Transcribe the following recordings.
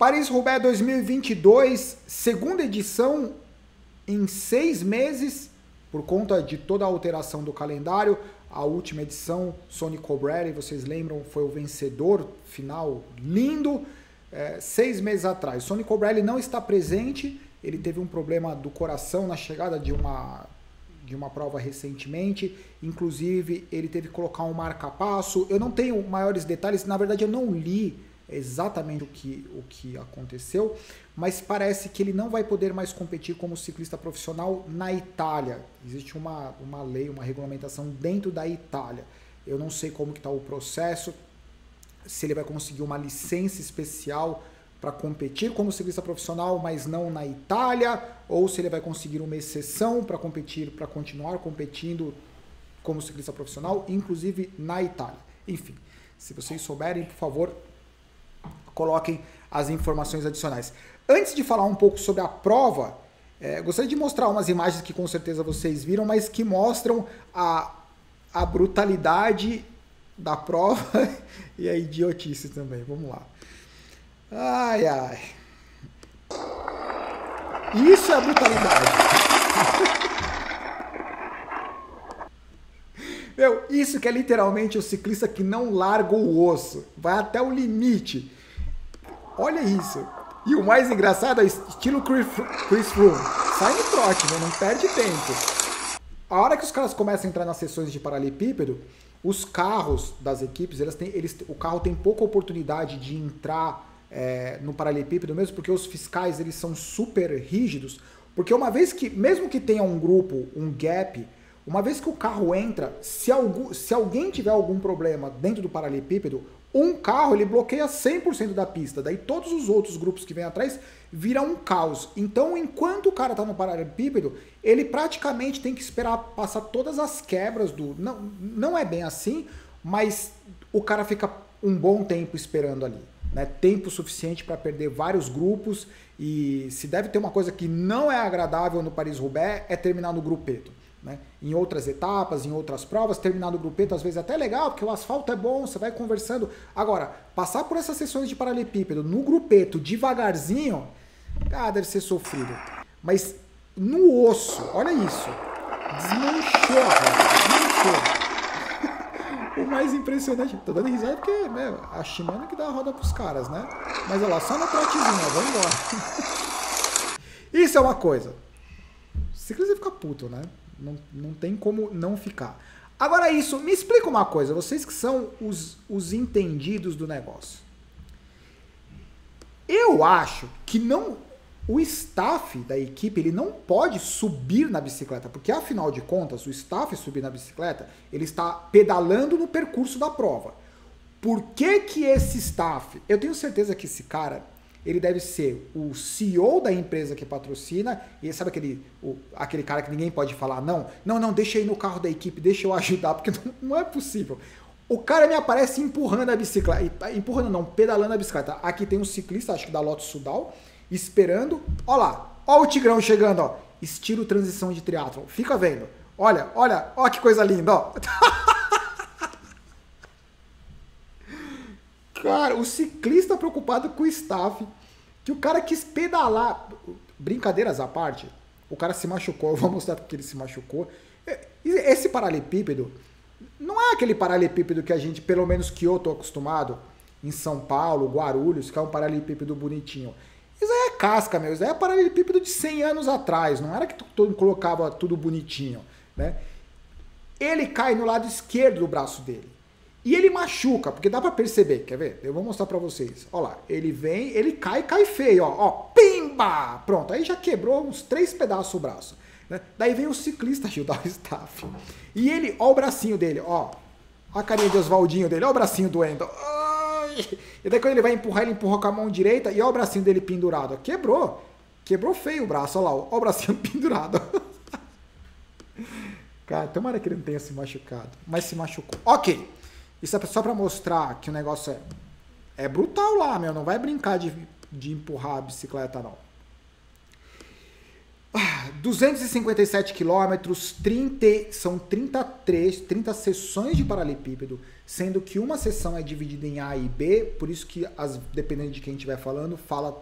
Paris-Roubaix 2022, segunda edição em seis meses, por conta de toda a alteração do calendário. A última edição, Sonny Colbrelli, vocês lembram, foi o vencedor final lindo, é, seis meses atrás. Sonny Colbrelli não está presente, ele teve um problema do coração na chegada de uma, de uma prova recentemente, inclusive ele teve que colocar um marca-passo. Eu não tenho maiores detalhes, na verdade eu não li exatamente o que, o que aconteceu, mas parece que ele não vai poder mais competir como ciclista profissional na Itália. Existe uma, uma lei, uma regulamentação dentro da Itália. Eu não sei como está o processo, se ele vai conseguir uma licença especial para competir como ciclista profissional, mas não na Itália, ou se ele vai conseguir uma exceção para competir, para continuar competindo como ciclista profissional, inclusive na Itália. Enfim, se vocês souberem, por favor, coloquem as informações adicionais. Antes de falar um pouco sobre a prova, é, gostaria de mostrar umas imagens que com certeza vocês viram, mas que mostram a, a brutalidade da prova e a idiotice também. Vamos lá. Ai, ai. Isso é brutalidade. Meu, isso que é literalmente o ciclista que não larga o osso, vai até o limite. Olha isso. E o mais engraçado é estilo Chris Froome. Sai no trote, né? não perde tempo. A hora que os caras começam a entrar nas sessões de paralelepípedo, os carros das equipes, eles têm, eles, o carro tem pouca oportunidade de entrar é, no paralelepípedo mesmo, porque os fiscais eles são super rígidos. Porque uma vez que, mesmo que tenha um grupo, um gap, uma vez que o carro entra, se, algum, se alguém tiver algum problema dentro do paralelepípedo, um carro ele bloqueia 100% da pista, daí todos os outros grupos que vêm atrás viram um caos. Então, enquanto o cara está no paralelepípedo, ele praticamente tem que esperar passar todas as quebras do. Não, não é bem assim, mas o cara fica um bom tempo esperando ali. Né? Tempo suficiente para perder vários grupos. E se deve ter uma coisa que não é agradável no Paris-Roubaix, é terminar no grupeto. Né? Em outras etapas, em outras provas, terminar no grupeto às vezes é até legal, porque o asfalto é bom, você vai conversando. Agora, passar por essas sessões de paralelepípedo no grupeto devagarzinho, ah, deve ser sofrido. Mas no osso, olha isso. Desmanchou, desmanchou. o mais impressionante, tô dando risada porque né, a Shimano que dá a roda pros caras, né? Mas olha lá, só na trotezinha, vamos embora. Isso é uma coisa. Ciclista fica puto, né? Não, não tem como não ficar. Agora isso, me explica uma coisa, vocês que são os, os entendidos do negócio. Eu acho que não o staff da equipe ele não pode subir na bicicleta, porque afinal de contas, o staff subir na bicicleta, ele está pedalando no percurso da prova. Por que que esse staff, eu tenho certeza que esse cara, ele deve ser o CEO da empresa que patrocina, e sabe aquele, o, aquele cara que ninguém pode falar, não, não, não, deixa aí no carro da equipe, deixa eu ajudar, porque não, não é possível. O cara me aparece empurrando a bicicleta, empurrando não, pedalando a bicicleta. Aqui tem um ciclista, acho que da Lotus Sudal, esperando. Ó lá, ó o Tigrão chegando, ó. Estilo transição de triatlon. Fica vendo. Olha, olha, ó que coisa linda, ó. Cara, o ciclista preocupado com o staff, que o cara quis pedalar. Brincadeiras à parte, o cara se machucou, eu vou mostrar porque ele se machucou. É, esse paralelepípedo não é aquele paralelepípedo que a gente, pelo menos que eu tô acostumado, em São Paulo, Guarulhos, que é um paralelepípedo bonitinho. Isso aí é casca, meu. Isso aí é paralelepípedo de 100 anos atrás. Não era que todo colocava tudo bonitinho, né? Ele cai no lado esquerdo do braço dele. E ele machuca, porque dá para perceber, quer ver? Eu vou mostrar para vocês. Olha lá, ele vem, ele cai, cai feio, ó, ó, pimba! Pronto, aí já quebrou uns três pedaços o braço. Né? Daí vem o ciclista ajudar o staff. E ele, ó o bracinho dele, ó, ó a carinha de Oswaldinho dele, ó o bracinho doendo. Ai! E daí quando ele vai empurrar, ele empurra com a mão direita e ó o bracinho dele pendurado. Quebrou. Quebrou feio o braço, olha lá, ó o bracinho pendurado. Cara, tomara que ele não tenha se machucado. Mas se machucou. Ok. Isso é só para mostrar que o negócio é, é brutal lá, meu. Não vai brincar de, de empurrar a bicicleta, não. 257 quilômetros, 30, são 33, 30 sessões de paralelepípedo, sendo que uma sessão é dividida em A e B, por isso que, as, dependendo de quem estiver falando, fala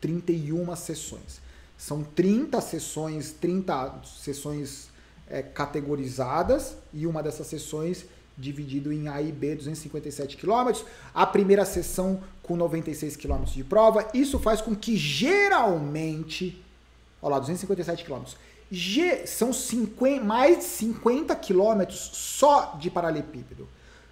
31 sessões. São 30 sessões, 30 sessões é, categorizadas e uma dessas sessões dividido em A e B, 257 km. A primeira sessão com 96 km de prova. Isso faz com que geralmente, olha lá, 257 km. G, são 50, mais de 50 km só de paralelepípedo.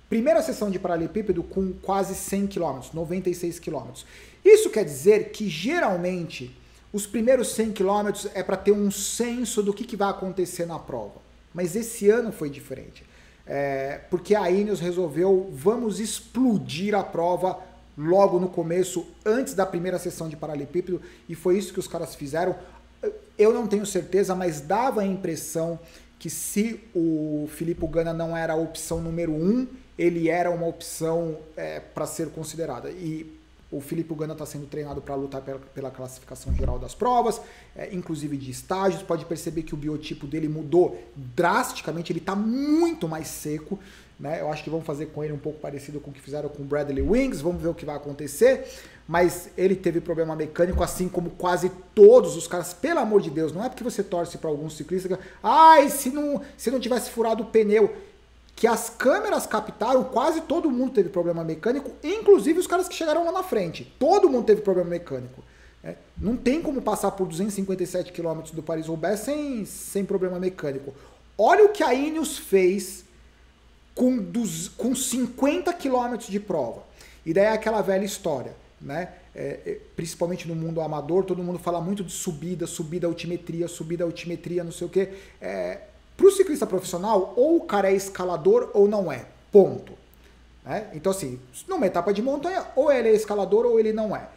Primeira sessão de paralelepípedo com quase 100 km, 96 km. Isso quer dizer que geralmente os primeiros 100 km é para ter um senso do que, que vai acontecer na prova. Mas esse ano foi diferente. É, porque a Ineos resolveu, vamos explodir a prova logo no começo, antes da primeira sessão de paralelepípedo, e foi isso que os caras fizeram. Eu não tenho certeza, mas dava a impressão que se o Filipe Gana não era a opção número um, ele era uma opção é, para ser considerada. E o Felipe Uganda está sendo treinado para lutar pela, pela, classificação geral das provas, é, inclusive de estágios. Pode perceber que o biotipo dele mudou drasticamente, ele está muito mais seco. Né? Eu acho que vão fazer com ele um pouco parecido com o que fizeram com o Bradley Wings. Vamos ver o que vai acontecer. Mas ele teve problema mecânico, assim como quase todos os caras. Pelo amor de Deus, não é porque você torce para alguns ciclistas. Ai, se não, se não tivesse furado o pneu que as câmeras captaram, quase todo mundo teve problema mecânico, inclusive os caras que chegaram lá na frente. Todo mundo teve problema mecânico. É, não tem como passar por 257 km do Paris-Roubaix sem, sem problema mecânico. Olha o que a Ineos fez com, dos, com 50 km de prova. E daí é aquela velha história, né? É, é, principalmente no mundo amador, todo mundo fala muito de subida, subida altimetria, subida altimetria, não sei o quê. É, para o ciclista profissional, ou o cara é escalador ou não é. Ponto. Né? Então, assim, numa etapa de montanha, ou ele é escalador ou ele não é.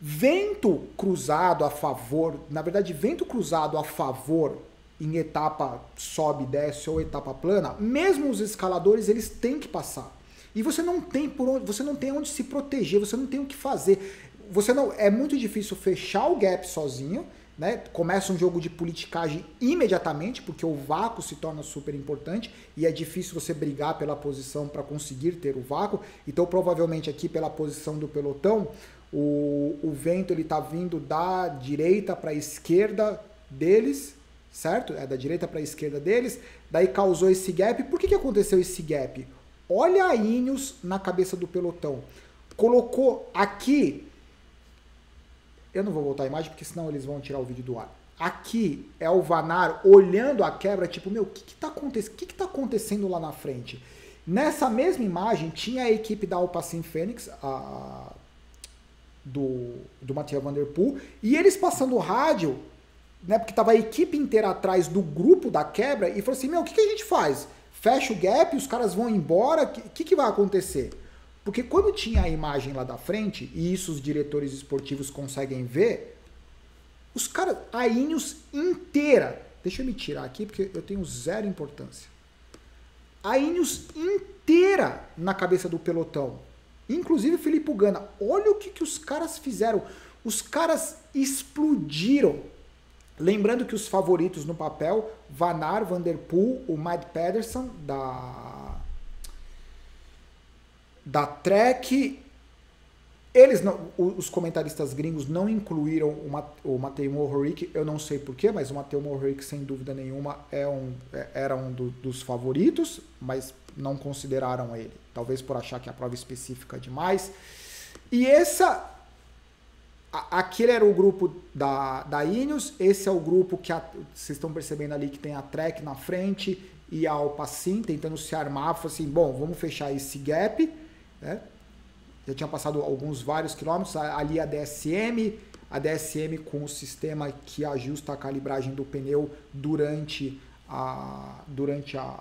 Vento cruzado a favor, na verdade, vento cruzado a favor em etapa sobe, desce ou etapa plana, mesmo os escaladores eles têm que passar. E você não tem por onde, você não tem onde se proteger, você não tem o que fazer. Você não é muito difícil fechar o gap sozinho né? Começa um jogo de politicagem imediatamente, porque o vácuo se torna super importante e é difícil você brigar pela posição para conseguir ter o vácuo. Então, provavelmente aqui pela posição do pelotão, o, o vento ele está vindo da direita para a esquerda deles, certo? É da direita para a esquerda deles. Daí causou esse gap. Por que, que aconteceu esse gap? Olha a Ineos na cabeça do pelotão. Colocou aqui eu não vou voltar a imagem porque senão eles vão tirar o vídeo do ar. Aqui é o Vanar olhando a quebra, tipo, meu, o que está acontecendo? O que está acontecendo lá na frente? Nessa mesma imagem tinha a equipe da Alpacin Fênix, a, do, do Mathieu Van Der Poel, e eles passando o rádio, né, porque tava a equipe inteira atrás do grupo da quebra, e falou assim, meu, o que, que a gente faz? Fecha o gap, os caras vão embora, o que, que, vai acontecer? Porque quando tinha a imagem lá da frente, e isso os diretores esportivos conseguem ver, os caras, a Ineos inteira, deixa eu me tirar aqui porque eu tenho zero importância. A Ineos inteira na cabeça do pelotão. Inclusive Felipe Gana. Olha o que, que os caras fizeram. Os caras explodiram. Lembrando que os favoritos no papel, Van Aert, Van Der Poel, o Mike Pedersen da da Trek. Eles não, os comentaristas gringos não incluíram o, Matthew Mohoric, eu não sei porquê, mas o Matthew Mohoric, sem dúvida nenhuma, é um, é, era um do, dos favoritos, mas não consideraram ele. Talvez por achar que a prova é específica demais. E essa. aquele era o grupo da, da Ineos, esse é o grupo que a, vocês estão percebendo ali que tem a Trek na frente e a Alpacin tentando se armar. Falou assim: bom, vamos fechar esse gap né? Já tinha passado alguns vários quilômetros, ali a DSM, a DSM com o sistema que ajusta a calibragem do pneu durante a, durante a,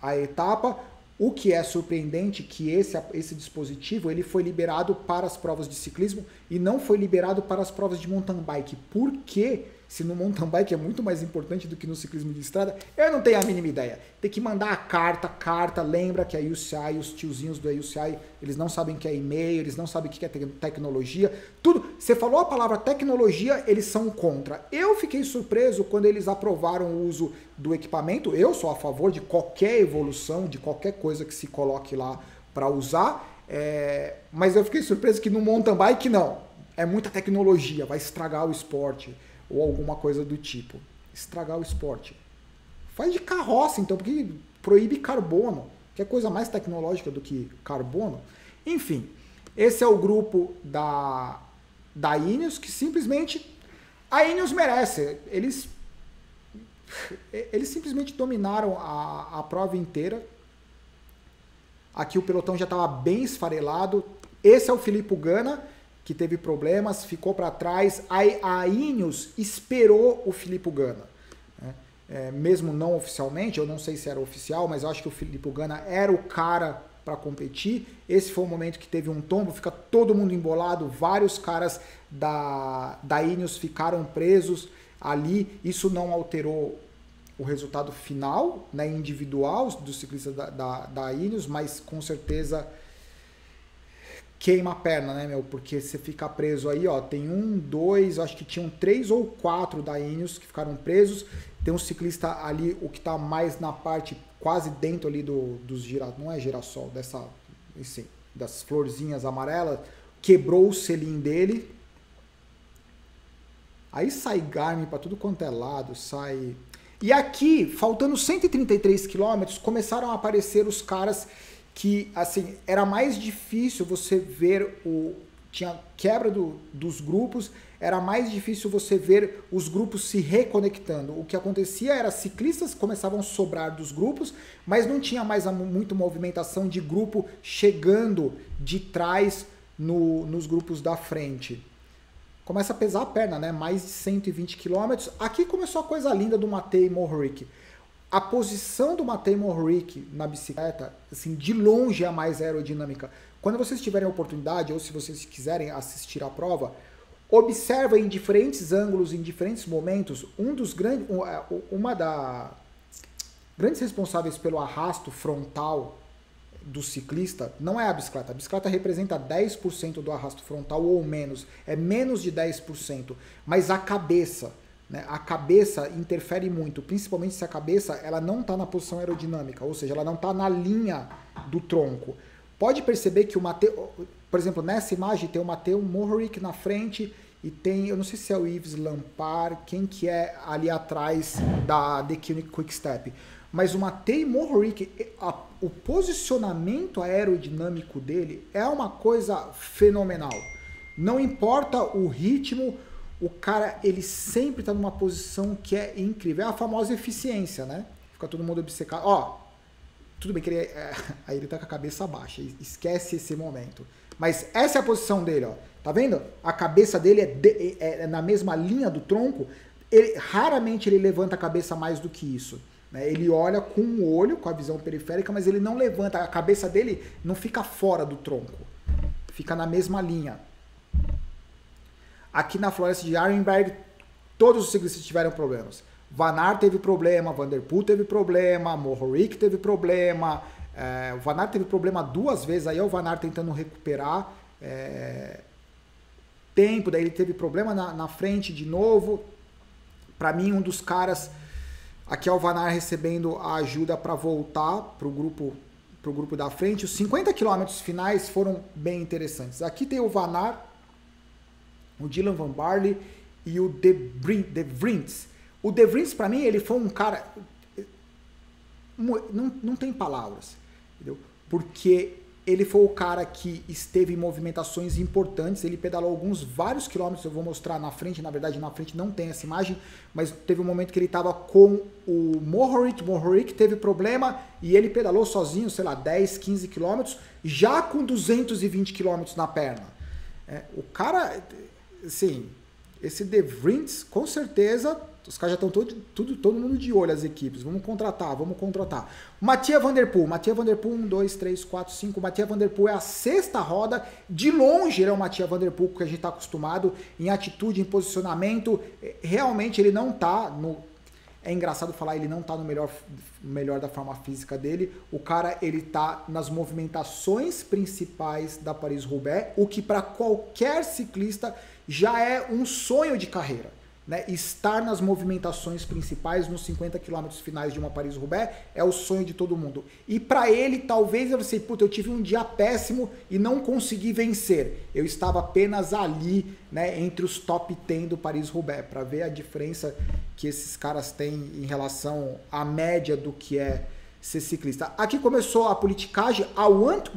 a etapa. O que é surpreendente que esse, esse dispositivo ele foi liberado para as provas de ciclismo e não foi liberado para as provas de mountain bike. Porque se no mountain bike é muito mais importante do que no ciclismo de estrada, eu não tenho a mínima ideia. Tem que mandar a carta, carta, lembra que a UCI, os tiozinhos do UCI, eles não sabem que é e-mail, eles não sabem o que é tecnologia, tudo. Você falou a palavra tecnologia, eles são contra. Eu fiquei surpreso quando eles aprovaram o uso do equipamento. Eu sou a favor de qualquer evolução, de qualquer coisa que se coloque lá para usar, é... mas eu fiquei surpreso que no mountain bike não. É muita tecnologia, vai estragar o esporte ou alguma coisa do tipo. Estragar o esporte. Faz de carroça, então, porque proíbe carbono, que é coisa mais tecnológica do que carbono. Enfim, esse é o grupo da, da Ineos, que simplesmente a Ineos merece. Eles, eles simplesmente dominaram a, a prova inteira. Aqui o pelotão já estava bem esfarelado. Esse é o Filipe Gana que teve problemas, ficou para trás. A, a Ineos esperou o Filipe Gana. Né? É, mesmo não oficialmente, eu não sei se era oficial, mas eu acho que o Filipe Gana era o cara para competir. Esse foi o momento que teve um tombo, fica todo mundo embolado, vários caras da, da Ineos ficaram presos ali. Isso não alterou o resultado final, né, individual dos ciclistas da, da, da Ineos, mas com certeza queima a perna, né, meu? Porque você fica preso aí, ó. Tem um, dois, acho que tinham três ou quatro da Ineos que ficaram presos. Tem um ciclista ali, o que tá mais na parte, quase dentro ali do, dos girassol, não é girassol, dessa, assim, das florzinhas amarelas, quebrou o selim dele. Aí sai Garmin para tudo quanto é lado, sai. E aqui, faltando 133 quilômetros, começaram a aparecer os caras que assim era mais difícil você ver o tinha quebra do, dos grupos, era mais difícil você ver os grupos se reconectando. O que acontecia era ciclistas começavam a sobrar dos grupos, mas não tinha mais muito movimentação de grupo chegando de trás no, nos grupos da frente. Começa a pesar a perna, né? Mais de 120 km. Aqui começou a coisa linda do Matei Mohoric a posição do Matei Mohoric na bicicleta, assim, de longe é a mais aerodinâmica. Quando vocês tiverem a oportunidade, ou se vocês quiserem assistir a prova, observa em diferentes ângulos, em diferentes momentos, um dos grandes, é, uma da grandes responsáveis pelo arrasto frontal do ciclista não é a bicicleta. A bicicleta representa 10% do arrasto frontal ou menos, é menos de 10%, mas a cabeça né? A cabeça interfere muito, principalmente se a cabeça ela não está na posição aerodinâmica, ou seja, ela não está na linha do tronco. Pode perceber que o Mateu, por exemplo, nessa imagem tem o Mateu Mohoric na frente e tem, eu não sei se é o Yves Lampard, quem que é ali atrás da The Quick Step. Mas o Matei Mohoric, o posicionamento aerodinâmico dele é uma coisa fenomenal. Não importa o ritmo, o cara ele sempre está numa posição que é incrível. É a famosa eficiência, né? Fica todo mundo obcecado. Ó, tudo bem que ele é, aí ele tá com a cabeça baixa, esquece esse momento. Mas essa é a posição dele, ó. Tá vendo? A cabeça dele é, de, é, é na mesma linha do tronco. Ele, raramente ele levanta a cabeça mais do que isso. Né? Ele olha com o olho, com a visão periférica, mas ele não levanta. A cabeça dele não fica fora do tronco. Fica na mesma linha. Aqui na floresta de Arenberg, todos os ciclistas tiveram problemas. Van Aert teve problema, Van Der teve problema, Mohoric teve problema, é, o Van Aert teve problema duas vezes, aí é o Van Aert tentando recuperar é, tempo, daí ele teve problema na, na frente de novo. Para mim, um dos caras, aqui é o Van Aert recebendo a ajuda para voltar para o grupo pro grupo da frente. Os 50 quilômetros finais foram bem interessantes. Aqui tem o Van Aert o Dylan Van Barley e o De, Brin. O De Vries, para mim, ele foi um cara... Não, não tem palavras, entendeu? Porque ele foi o cara que esteve em movimentações importantes, ele pedalou alguns vários quilômetros, eu vou mostrar na frente, na verdade na frente não tem essa imagem, mas teve um momento que ele estava com o Mohoric, Mohoric teve problema e ele pedalou sozinho, sei lá, 10, 15 quilômetros, já com 220 quilômetros na perna. É, o cara, sim, esse De Vries, com certeza, os caras já estão todo, tudo, todo mundo de olho, as equipes. Vamos contratar, vamos contratar. Matia Vanderpool. Matia Vanderpool, 1, 2, 3, 4, 5. Matia Vanderpool é a sexta roda. De longe ele é o Matia Vanderpool que a gente está acostumado em atitude, em posicionamento. Realmente ele não está no. É engraçado falar, ele não está no melhor, melhor da forma física dele. O cara, ele tá nas movimentações principais da Paris-Roubaix, o que para qualquer ciclista já é um sonho de carreira né, estar nas movimentações principais nos 50 quilômetros finais de uma Paris-Roubaix é o sonho de todo mundo. E para ele, talvez eu sei, puta, eu tive um dia péssimo e não consegui vencer. Eu estava apenas ali, né, entre os top 10 do Paris-Roubaix, para ver a diferença que esses caras têm em relação à média do que é ser ciclista. Aqui começou a politicagem, a Want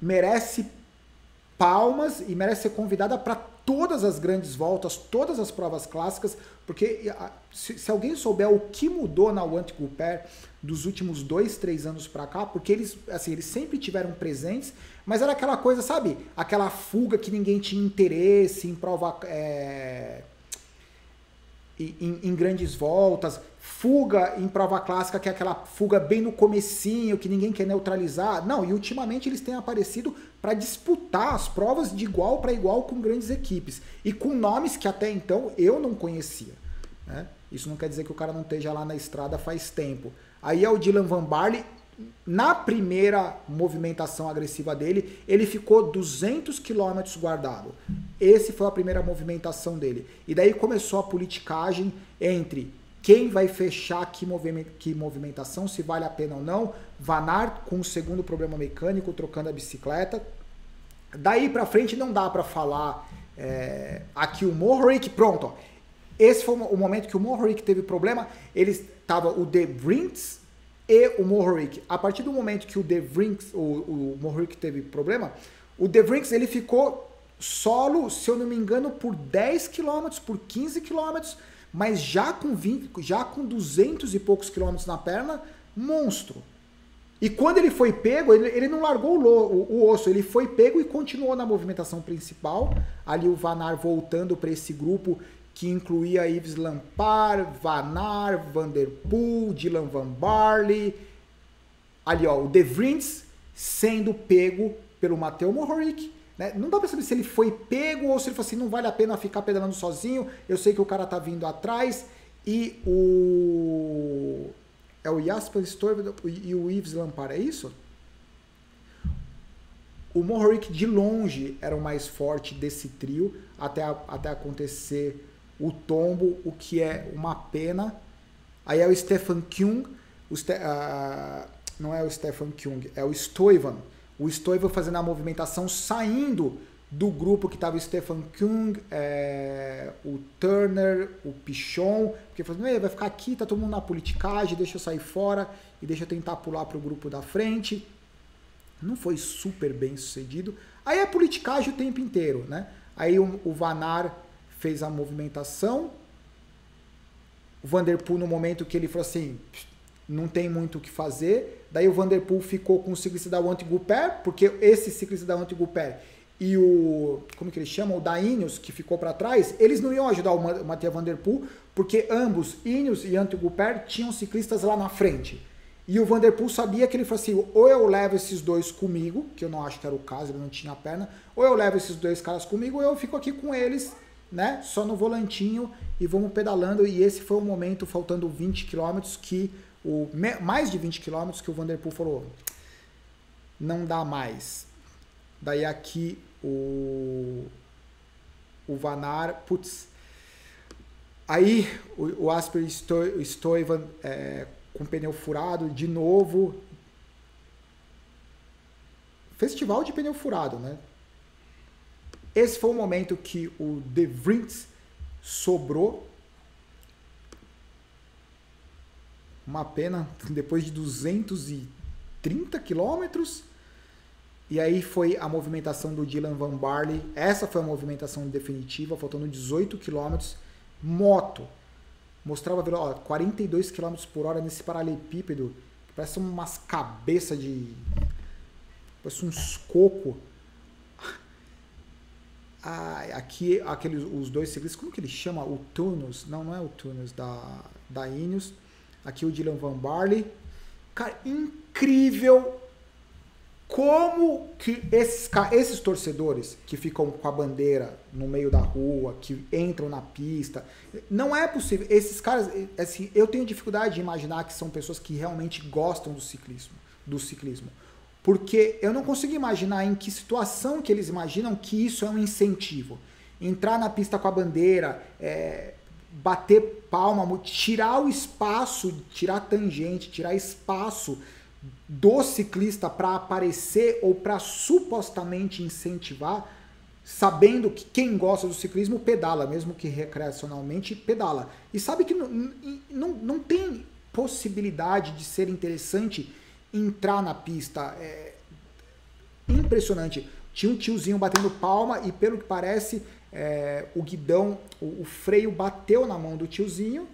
merece palmas e merece ser convidada para todas as grandes voltas, todas as provas clássicas, porque se, se alguém souber o que mudou na Want Couper dos últimos dois, três anos para cá, porque eles, assim, eles sempre tiveram presentes, mas era aquela coisa, sabe? Aquela fuga que ninguém tinha interesse em prova. É, em, em, grandes voltas, fuga em prova clássica, que é aquela fuga bem no comecinho, que ninguém quer neutralizar. Não, e ultimamente eles têm aparecido para disputar as provas de igual para igual com grandes equipes. E com nomes que até então eu não conhecia. Né? Isso não quer dizer que o cara não esteja lá na estrada faz tempo. Aí é o Dylan Van Barley, na primeira movimentação agressiva dele, ele ficou 200 quilômetros guardado. Esse foi a primeira movimentação dele. E daí começou a politicagem entre quem vai fechar que, movimentação, se vale a pena ou não. Vanar com o segundo problema mecânico, trocando a bicicleta. Daí para frente não dá para falar é, aqui o Mohoric, pronto. Ó. Esse foi o momento que o Mohoric teve problema. Ele estava o De Vrinks e o Mohoric. A partir do momento que o De Vrinks, o, o Mohoric teve problema, o De Vrinks ele ficou solo, se eu não me engano, por 10 km, por 15 km, mas já com 20, já com 200 e poucos quilômetros na perna, monstro. E quando ele foi pego, ele, ele não largou o, o, o, osso, ele foi pego e continuou na movimentação principal. Ali o Vanar voltando para esse grupo que incluía Yves Lampard, Vanar, Vanderpool, Dylan Van Barley. Ali, ó, o De Vries sendo pego pelo Matteo Mohoric. Né? Não dá para saber se ele foi pego ou se ele falou assim, não vale a pena ficar pedalando sozinho, eu sei que o cara tá vindo atrás. E o... É o Jasper Stuyven e o Yves Lampard, é isso? O Mohoric de longe era o mais forte desse trio até, até acontecer o tombo, o que é uma pena. Aí é o Stefan Kyung, o Ste uh, não é o Stefan Kyung, é o Stuyven. O Stuyven fazendo a movimentação, saindo do grupo que estava o Stefan Kyung, é, o Turner, o Pichon, porque falou, vai ficar aqui, tá todo mundo na politicagem, deixa eu sair fora e deixa eu tentar pular para o grupo da frente. Não foi super bem sucedido. Aí é politicagem o tempo inteiro, né? Aí o, o Vanar fez a movimentação. O Vanderpool, no momento que ele falou assim, não tem muito o que fazer. Daí o Vanderpool ficou com o ciclista da Wanty-Gupert, porque esse ciclista da Wanty-Gupert e o, como que eles chamam, o da Ineos, que ficou para trás, eles não iam ajudar o Mathieu Vanderpool, porque ambos, Ineos e Wanty-Gupert, tinham ciclistas lá na frente. E o Vanderpool sabia que ele falou assim, ou eu levo esses dois comigo, que eu não acho que era o caso, ele não tinha perna, ou eu levo esses dois caras comigo, ou eu fico aqui com eles né? Só no volantinho e vamos pedalando. E esse foi o momento, faltando 20 km, que o mais de 20 km que o Vanderpool falou: não dá mais. Daí aqui o o Vanar, putz. Aí o, o Asper Stoivan é, com pneu furado de novo. Festival de pneu furado, né? Esse foi o momento que o De Vries sobrou. Uma pena, depois de 230 quilômetros. E aí foi a movimentação do Dylan Van Barley. Essa foi a movimentação definitiva, faltando 18 quilômetros. Moto. Mostrava ó, 42 km por hora nesse paralelepípedo. Parece umas cabeças de. Parece uns cocos Ah, aqui, aqueles, os dois ciclistas, como que ele chama? O Tunus? Não, não é o Tunus da, da Ineos. Aqui o Dylan Van Barley. Cara, incrível como que esses, esses torcedores que ficam com a bandeira no meio da rua, que entram na pista, não é possível. Esses caras, assim, eu tenho dificuldade de imaginar que são pessoas que realmente gostam do ciclismo, do ciclismo. Porque eu não consigo imaginar em que situação que eles imaginam que isso é um incentivo. Entrar na pista com a bandeira, é, bater palma, tirar o espaço, tirar tangente, tirar espaço do ciclista para aparecer ou para supostamente incentivar, sabendo que quem gosta do ciclismo pedala, mesmo que recreacionalmente pedala. E sabe que não, não, não tem possibilidade de ser interessante entrar na pista. É impressionante. Tinha um tiozinho batendo palma e, pelo que parece, é, o guidão, o, o freio bateu na mão do tiozinho.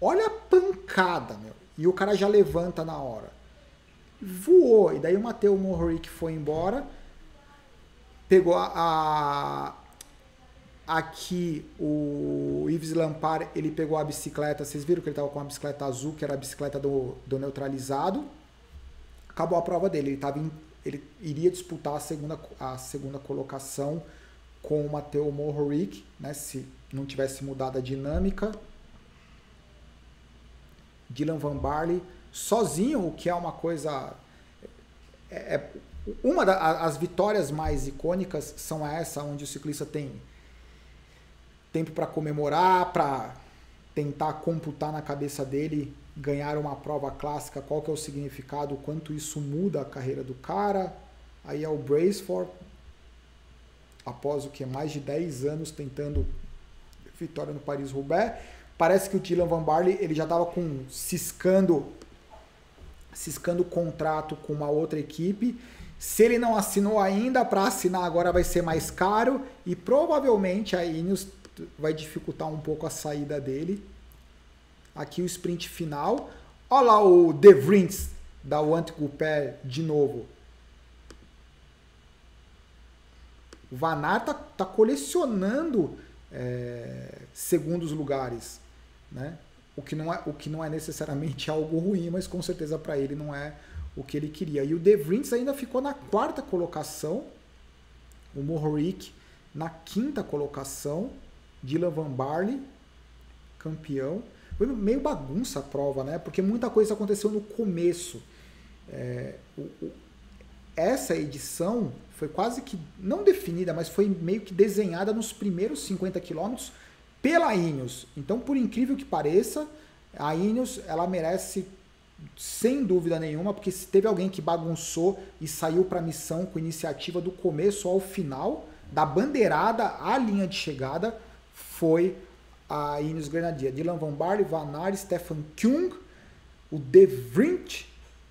Olha a pancada, meu. E o cara já levanta na hora. Voou. E daí o Matheus Mohoric foi embora. Pegou a, a, aqui o Yves Lampard, ele pegou a bicicleta. Vocês viram que ele estava com a bicicleta azul, que era a bicicleta do, do neutralizado. Acabou a prova dele. Ele, tava em, ele iria disputar a segunda, a segunda colocação com o Matheus Mohoric, né, se não tivesse mudado a dinâmica. Dylan Van Barley sozinho, o que é uma coisa. É, é uma das vitórias mais icônicas são essa, onde o ciclista tem tempo para comemorar, para tentar computar na cabeça dele ganhar uma prova clássica, qual que é o significado, quanto isso muda a carreira do cara. Aí é o Braceford, após o que mais de 10 anos tentando vitória no Paris-Roubaix. Parece que o Dylan Van Barley ele já estava com ciscando ciscando contrato com uma outra equipe. Se ele não assinou ainda, para assinar agora vai ser mais caro e provavelmente a Ineos vai dificultar um pouco a saída dele. Aqui o sprint final. Olha lá o De Vries da Want Pé de novo. O Van Aert tá, tá colecionando é, segundos lugares né? O que não é, o que não é necessariamente algo ruim, mas com certeza para ele não é o que ele queria. E o De Vries ainda ficou na quarta colocação, o Mohoric na quinta colocação, Dylan Van Barley, campeão. Foi meio bagunça a prova, né? Porque muita coisa aconteceu no começo. É, o, o, essa edição foi quase que, não definida, mas foi meio que desenhada nos primeiros 50 quilômetros pela Ineos. Então, por incrível que pareça, a Ineos ela merece sem dúvida nenhuma, porque se teve alguém que bagunçou e saiu para a missão com iniciativa do começo ao final, da bandeirada à linha de chegada, foi a Ineos Grenadier. Dylan Van Barley, Van Aert, Stefan Kung, o De Vrint,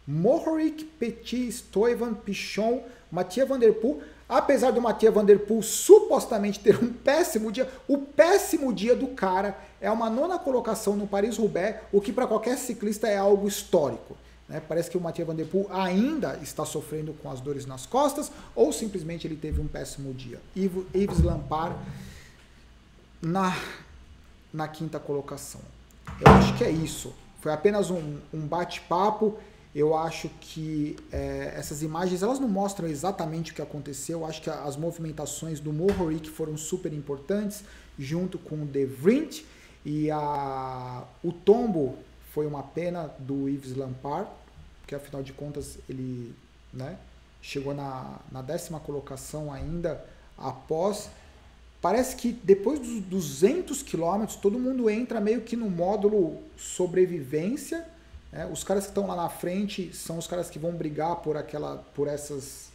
Mohoric, Petit, Stoivan, Pichon, Mathieu Van Der Poel. Apesar do Mathieu Van Der Poel supostamente ter um péssimo dia, o péssimo dia do cara é uma nona colocação no Paris-Roubaix, o que para qualquer ciclista é algo histórico. Né? Parece que o Mathieu Van Der Poel ainda está sofrendo com as dores nas costas ou simplesmente ele teve um péssimo dia. Yves Lampard na, na quinta colocação. Eu acho que é isso. Foi apenas um, um bate-papo. Eu acho que é, essas imagens elas não mostram exatamente o que aconteceu. Eu acho que as movimentações do Mohoric foram super importantes, junto com o De Vrint. E a, o tombo foi uma pena do Yves Lampard, porque afinal de contas ele né, chegou na, na décima colocação ainda após. Parece que depois dos 200 quilômetros todo mundo entra meio que no módulo sobrevivência é, os caras que estão lá na frente são os caras que vão brigar por aquela, por essas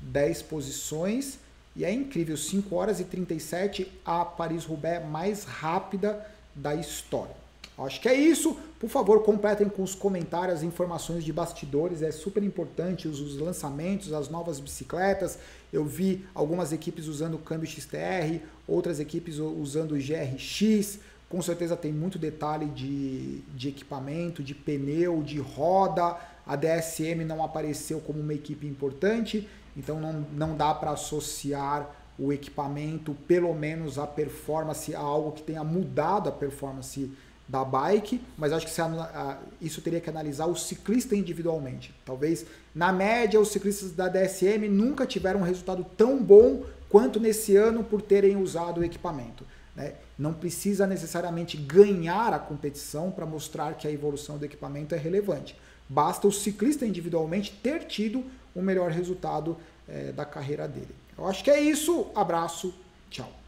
10 posições. E é incrível, 5 horas e 37 a Paris-Roubaix mais rápida da história. Acho que é isso. Por favor, completem com os comentários as informações de bastidores. É super importante os, os lançamentos, as novas bicicletas. Eu vi algumas equipes usando o câmbio XTR, outras equipes usando o GRX. Com certeza tem muito detalhe de, de equipamento, de pneu, de roda. A DSM não apareceu como uma equipe importante, então não, não dá para associar o equipamento, pelo menos a performance, algo que tenha mudado a performance da bike, mas acho que isso teria que analisar o ciclista individualmente. Talvez, na média, os ciclistas da DSM nunca tiveram um resultado tão bom quanto nesse ano por terem usado o equipamento. Né? Não precisa necessariamente ganhar a competição para mostrar que a evolução do equipamento é relevante. Basta o ciclista individualmente ter tido o melhor resultado é, da carreira dele. Eu acho que é isso. Abraço. Tchau.